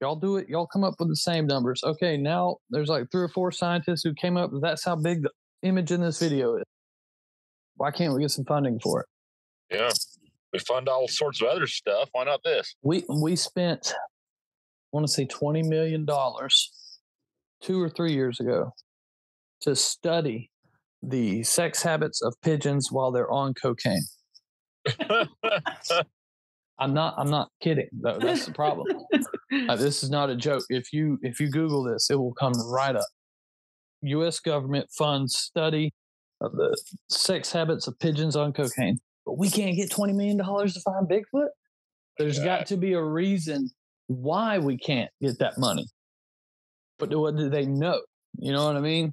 Speaker 3: Y'all do it. Y'all come up with the same numbers. Okay, now there's like three or four scientists who came up that's how big the image in this video is. Why can't we get some funding for it?
Speaker 4: Yeah. We fund all sorts of other stuff. Why not this?
Speaker 3: we we spent I want to say 20 million dollars two or three years ago to study the sex habits of pigeons while they're on cocaine. I'm not i'm not kidding though. That's the problem. Uh, this is not a joke. If you if you google this it will come right up. Us government funds study of the sex habits of pigeons on cocaine. But we can't get 20 million dollars to find bigfoot? There's
Speaker 4: Yeah.
Speaker 3: got to be a reason why we can't get that money. But what do they know? You know what I mean?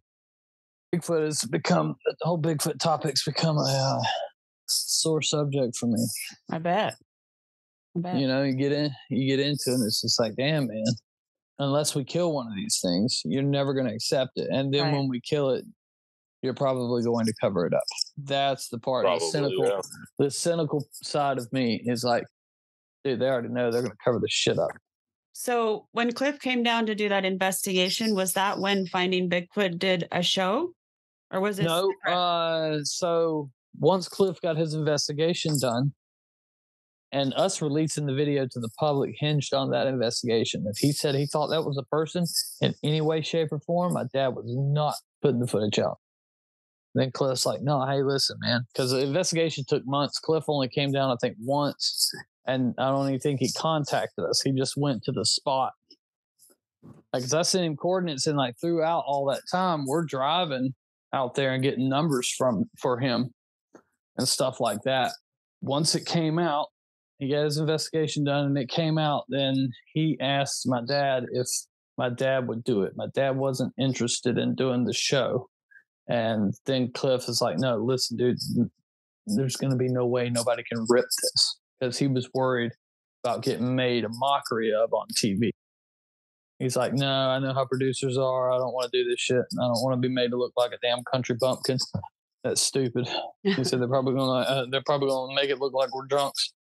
Speaker 3: Bigfoot has become the whole Bigfoot topic's become a uh, sore subject for me.
Speaker 2: I bet. I bet.
Speaker 3: You know, you get in, you get into it, and it's just like, damn, man. Unless we kill one of these things, you're never going to accept it. And then
Speaker 2: Right.
Speaker 3: when we kill it, you're probably going to cover it up. That's the part.
Speaker 4: Probably.
Speaker 3: the cynical,
Speaker 4: yeah.
Speaker 3: the cynical side of me is like, dude, they already know they're going to cover the shit up.
Speaker 2: So when Cliff came down to do that investigation, was that when Finding Bigfoot did a show? Or was it
Speaker 3: No. Uh, so once Cliff got his investigation done, and us releasing the video to the public hinged on that investigation. If he said he thought that was a person in any way, shape, or form, my dad was not putting the footage out. Then Cliff's like, "No, hey, listen, man," because the investigation took months. Cliff only came down, I think, once, and I don't even think he contacted us. He just went to the spot. Like, 'cause I sent him coordinates, and like throughout all that time, we're driving out there and getting numbers from for him and stuff like that. Once it came out, he got his investigation done and it came out, then he asked my dad if my dad would do it. My dad wasn't interested in doing the show. And then Cliff is like, no, listen, dude, there's going to be no way nobody can rip this because he was worried about getting made a mockery of on TV. He's like, no, I know how producers are. I don't want to do this shit. I don't want to be made to look like a damn country bumpkin. That's stupid. He said they're probably gonna uh, they're probably gonna make it look like we're drunks.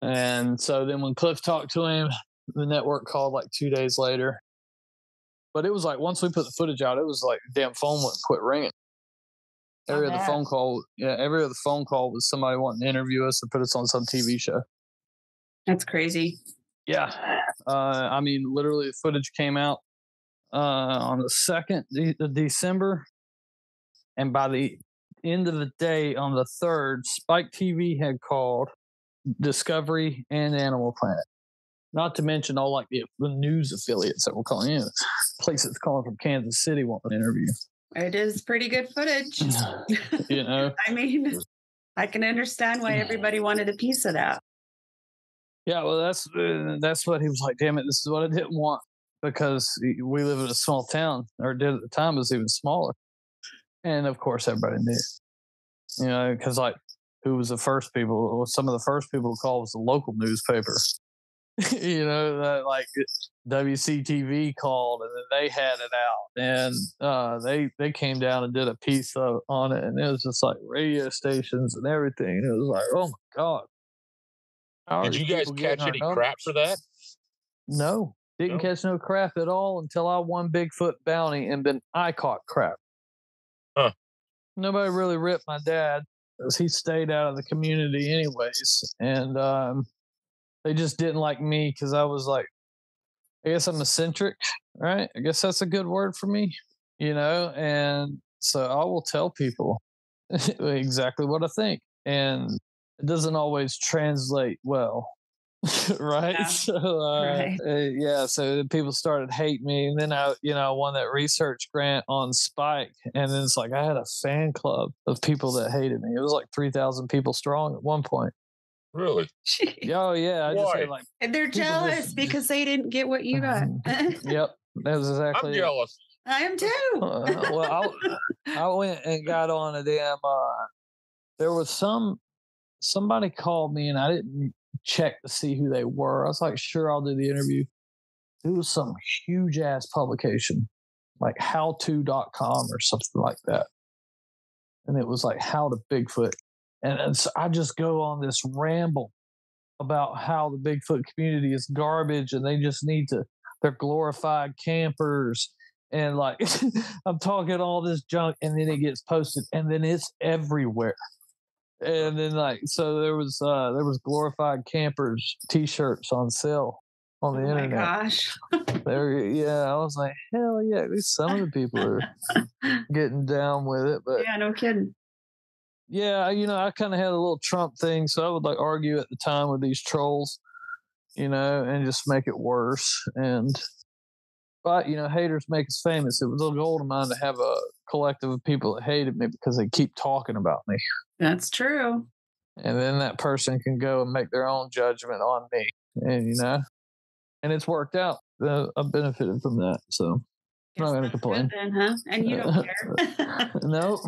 Speaker 3: And so then when Cliff talked to him, the network called like two days later. But it was like once we put the footage out, it was like damn phone wouldn't quit ringing. Every other phone call, yeah, every other phone call was somebody wanting to interview us and put us on some TV show.
Speaker 2: That's crazy.
Speaker 3: Yeah. Uh, I mean, literally, the footage came out uh, on the 2nd de- of December. And by the end of the day, on the 3rd, Spike TV had called Discovery and Animal Planet. Not to mention all like the, the news affiliates that were calling in. Places calling from Kansas City wanting an interview.
Speaker 2: It is pretty good footage.
Speaker 3: you know?
Speaker 2: I mean, I can understand why everybody wanted a piece of that.
Speaker 3: Yeah, well, that's uh, that's what he was like. Damn it, this is what I didn't want because we live in a small town, or did at the time it was even smaller, and of course everybody knew. You know, because like who was the first people? Some of the first people to call was the local newspaper. you know, that like WCTV called and then they had it out and uh, they they came down and did a piece of, on it and it was just like radio stations and everything. It was like, oh my god.
Speaker 4: How did you guys catch any crap for that?
Speaker 3: No, didn't no. catch no crap at all until I won Bigfoot bounty and then I caught crap.
Speaker 4: Huh.
Speaker 3: Nobody really ripped my dad because he stayed out of the community anyways, and um, they just didn't like me because I was like, I guess I'm eccentric, right? I guess that's a good word for me, you know. And so I will tell people exactly what I think, and it doesn't always translate well right? Yeah. So, uh, right. Uh, yeah. So people started hating me, and then I, you know, I won that research grant on Spike, and then it's like I had a fan club of people that hated me. It was like three thousand people strong at one point.
Speaker 4: Really?
Speaker 3: Oh yeah. I just
Speaker 2: had
Speaker 3: like,
Speaker 2: and they're jealous just, because they didn't get what you got.
Speaker 3: yep, That's exactly.
Speaker 4: I'm jealous.
Speaker 2: I am too.
Speaker 3: uh, well, I, I went and got on a damn. Uh, there was some somebody called me and I didn't check to see who they were. I was like, sure, I'll do the interview. It was some huge ass publication, like howto.com or something like that. And it was like how to Bigfoot. And, and so I just go on this ramble about how the Bigfoot community is garbage and they just need to, they're glorified campers. And like, I'm talking all this junk and then it gets posted and then it's everywhere and then like so there was uh there was glorified campers t-shirts on sale on the
Speaker 2: oh
Speaker 3: internet.
Speaker 2: gosh.
Speaker 3: there yeah, I was like, hell yeah, at least some of the people are getting down with it. But
Speaker 2: yeah, no kidding.
Speaker 3: Yeah, you know, I kind of had a little Trump thing, so I would like argue at the time with these trolls, you know, and just make it worse. And but you know, haters make us famous. It was a goal of mine to have a collective of people that hated me because they keep talking about me.
Speaker 2: That's true.
Speaker 3: And then that person can go and make their own judgment on me. And, you know, and it's worked out. Uh, I've benefited from that. So I'm not going to complain.
Speaker 2: Then, huh? And you don't care.
Speaker 3: no.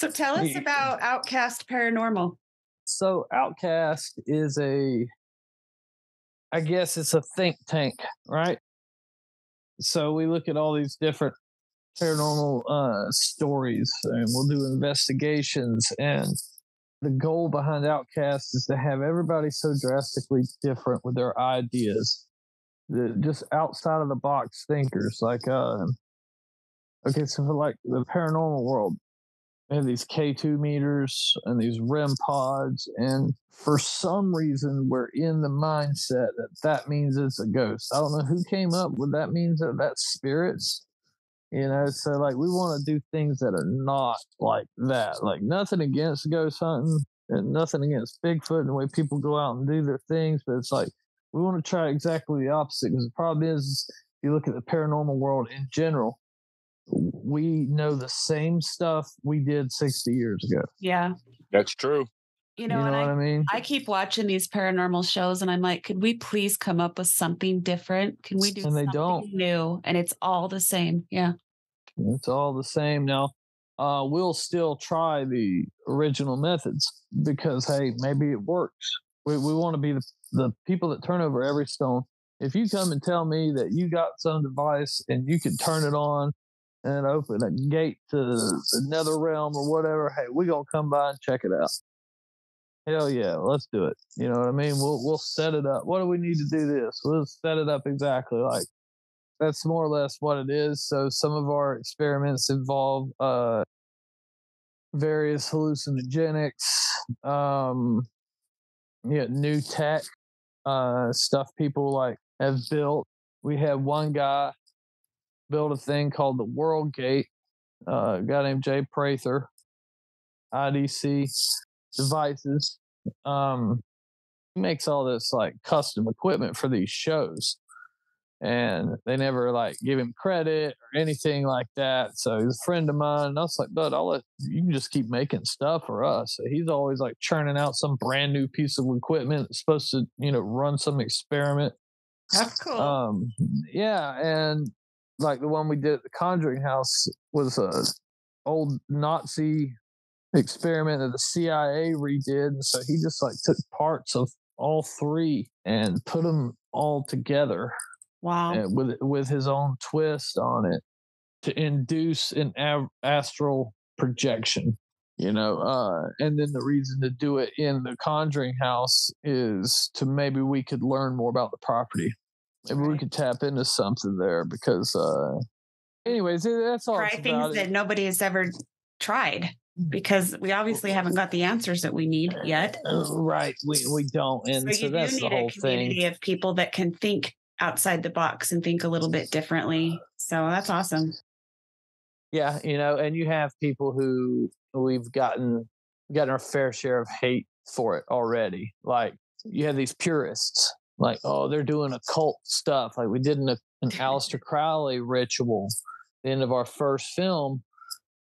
Speaker 2: So tell us about Outcast Paranormal.
Speaker 3: So Outcast is a, I guess it's a think tank, right? So we look at all these different paranormal uh, stories and we'll do investigations and the goal behind outcast is to have everybody so drastically different with their ideas the, just outside of the box thinkers like uh okay so for like the paranormal world we have these k2 meters and these rem pods and for some reason we're in the mindset that that means it's a ghost i don't know who came up with that means that that's spirits you know, so like we want to do things that are not like that. Like nothing against ghost hunting and nothing against Bigfoot and the way people go out and do their things, but it's like we want to try exactly the opposite because the problem is if you look at the paranormal world in general, we know the same stuff we did 60 years ago.
Speaker 2: Yeah.
Speaker 4: That's true.
Speaker 2: You know,
Speaker 3: you know what I, I, mean?
Speaker 2: I keep watching these paranormal shows and I'm like, could we please come up with something different? Can we do and they don't. new? And it's all the same. Yeah.
Speaker 3: It's all the same. Now, uh, we'll still try the original methods because, hey, maybe it works. We, we want to be the, the people that turn over every stone. If you come and tell me that you got some device and you can turn it on and open a gate to another realm or whatever, hey, we gonna come by and check it out. Hell yeah, let's do it. You know what I mean? We'll we'll set it up. What do we need to do this? We'll set it up exactly like that's more or less what it is. So some of our experiments involve uh, various hallucinogenics, um, yeah, new tech, uh, stuff people like have built. We had one guy build a thing called the World Gate. Uh, a guy named Jay Prather, IDC devices. Um, he makes all this like custom equipment for these shows, and they never like give him credit or anything like that. So he's a friend of mine. And I was like, "Bud, I'll let you can just keep making stuff for us." So he's always like churning out some brand new piece of equipment that's supposed to, you know, run some experiment.
Speaker 2: That's cool.
Speaker 3: Um, yeah, and like the one we did at the Conjuring House was a old Nazi experiment that the CIA redid. And so he just like took parts of all three and put them all together
Speaker 2: Wow.
Speaker 3: with with his own twist on it to induce an av- astral projection you know uh and then the reason to do it in the conjuring house is to maybe we could learn more about the property maybe we could tap into something there because uh anyways eh, that's all
Speaker 2: Try things that nobody has ever tried because we obviously haven't got the answers that we need yet.
Speaker 3: Uh, right we we don't and
Speaker 2: So
Speaker 3: so,
Speaker 2: you
Speaker 3: that's
Speaker 2: do
Speaker 3: the
Speaker 2: need a
Speaker 3: whole
Speaker 2: community
Speaker 3: thing
Speaker 2: of people that can think outside the box and think a little bit differently. So that's awesome.
Speaker 3: Yeah, you know, and you have people who we've gotten gotten our fair share of hate for it already. Like you have these purists, like, oh, they're doing occult stuff. Like we did an, an Aleister Crowley ritual, the end of our first film,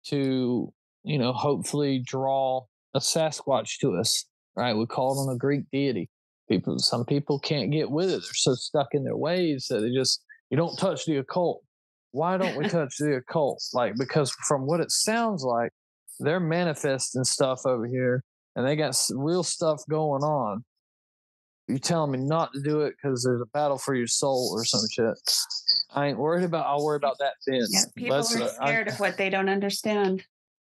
Speaker 3: to you know hopefully draw a Sasquatch to us. Right? We called on a Greek deity. People, some people can't get with it. They're so stuck in their ways that they just you don't touch the occult why don't we touch the occult? Like, because from what it sounds like, they're manifesting stuff over here and they got real stuff going on. You're telling me not to do it because there's a battle for your soul or some shit. I ain't worried about, I'll worry about that then.
Speaker 2: Yeah, people
Speaker 3: That's,
Speaker 2: are
Speaker 3: uh, I-
Speaker 2: scared of what they don't understand.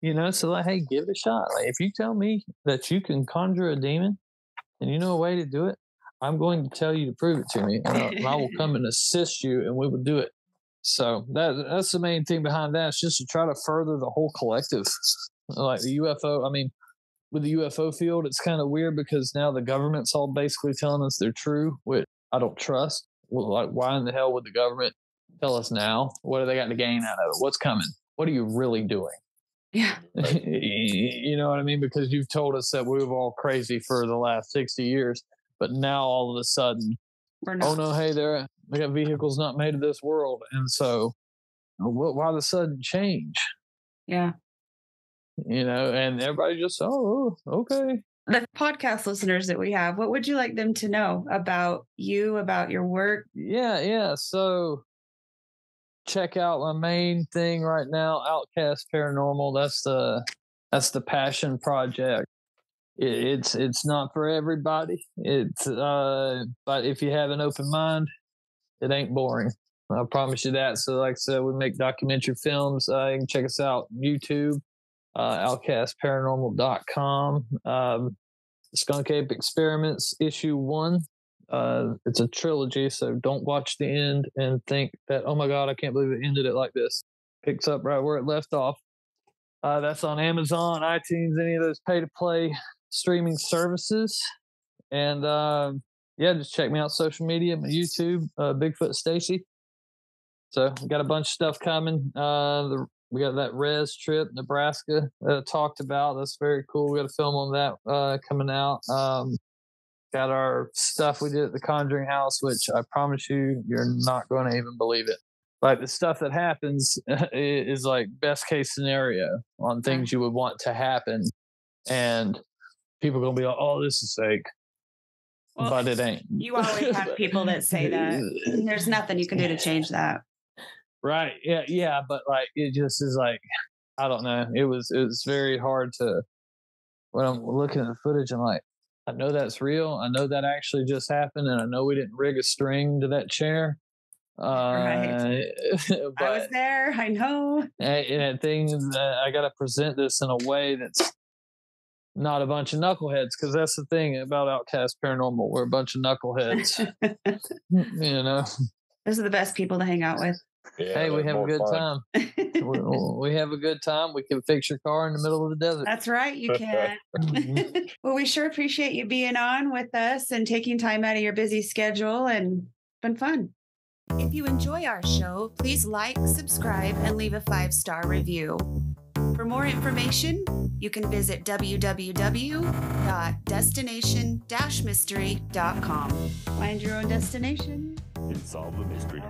Speaker 3: you know, so like, hey, give it a shot. Like, if you tell me that you can conjure a demon and you know a way to do it, I'm going to tell you to prove it to me, and I, and I will come and assist you, and we will do it. So that that's the main thing behind that. It's just to try to further the whole collective, like the UFO. I mean, with the UFO field, it's kind of weird because now the government's all basically telling us they're true, which I don't trust. Well, like, why in the hell would the government tell us now? What do they got to gain out of it? What's coming? What are you really doing?
Speaker 2: Yeah.
Speaker 3: you know what I mean? Because you've told us that we were all crazy for the last 60 years, but now all of a sudden, oh no, hey, they're, they got vehicles not made of this world. And so, why the sudden change?
Speaker 2: Yeah.
Speaker 3: You know, and everybody just, oh, okay.
Speaker 2: The podcast listeners that we have, what would you like them to know about you, about your work?
Speaker 3: Yeah, yeah. So, check out my main thing right now, Outcast Paranormal. That's the that's the passion project. It, it's it's not for everybody. It's uh, but if you have an open mind, it ain't boring. I promise you that. So, like I said, we make documentary films. Uh, you can check us out on YouTube, uh, outcastparanormal.com. Um, Skunk Ape Experiments, issue one. Uh, it's a trilogy, so don't watch the end and think that, oh my God, I can't believe it ended it like this. Picks up right where it left off. Uh, that's on Amazon, iTunes, any of those pay to play streaming services. And um, yeah, just check me out social media, my YouTube, uh, Bigfoot Stacy. So got a bunch of stuff coming. Uh, the, we got that res trip, Nebraska, uh, talked about. That's very cool. We got a film on that uh, coming out. Um, got our stuff we did at the Conjuring House, which I promise you, you're not going to even believe it. Like the stuff that happens is like best case scenario on things you would want to happen, and people are gonna be like, "Oh, this is fake,"
Speaker 2: Well,
Speaker 3: but it ain't.
Speaker 2: you always have people that say that. There's nothing you can do to change that.
Speaker 3: Right. Yeah. Yeah. But like, it just is like, I don't know. It was, it was very hard to, when I'm looking at the footage, I'm like, I know that's real. I know that actually just happened. And I know we didn't rig a string to that chair. Uh,
Speaker 2: Right.
Speaker 3: but
Speaker 2: I was there. I know.
Speaker 3: and, and thing is that I got to present this in a way that's not a bunch of knuckleheads. Cause that's the thing about Outcast Paranormal. We're a bunch of knuckleheads, you know?
Speaker 2: Those are the best people to hang out with.
Speaker 4: Yeah,
Speaker 3: hey, we have a good
Speaker 4: fun.
Speaker 3: time. we, we have a good time. We can fix your car in the middle of the desert.
Speaker 2: That's right. You can. Mm-hmm. well, we sure appreciate you being on with us and taking time out of your busy schedule and been fun. If you enjoy our show, please like, subscribe, and leave a five star review. For more information, you can visit www.destination-mystery.com. Find your own destination.
Speaker 5: and solve the mystery.